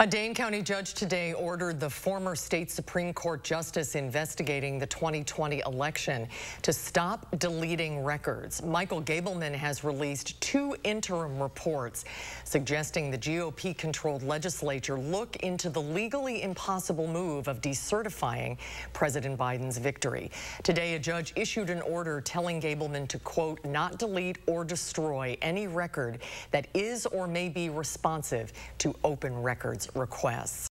A Dane County judge today ordered the former state Supreme Court justice investigating the 2020 election to stop deleting records. Michael Gableman has released two interim reports suggesting the GOP-controlled legislature look into the legally impossible move of decertifying President Biden's victory. Today, a judge issued an order telling Gableman to, quote, not delete or destroy any record that is or may be responsive to open records requests.